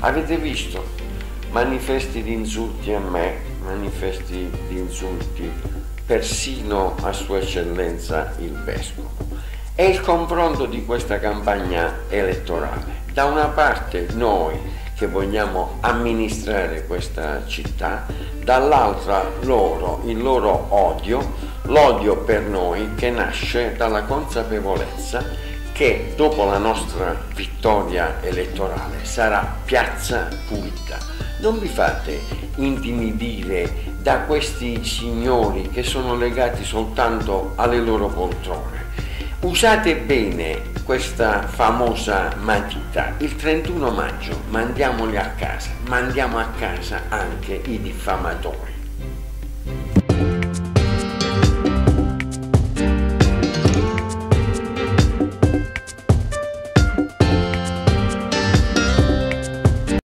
Avete visto manifesti di insulti a me, manifesti di insulti persino a Sua Eccellenza il Vescovo. È il confronto di questa campagna elettorale. Da una parte noi che vogliamo amministrare questa città, dall'altra loro, il loro odio, l'odio per noi che nasce dalla consapevolezza che dopo la nostra vittoria elettorale sarà piazza pulita. Non vi fate intimidire da questi signori che sono legati soltanto alle loro poltrone. Usate bene questa famosa matita. Il 31 maggio mandiamoli a casa, mandiamo a casa anche i diffamatori.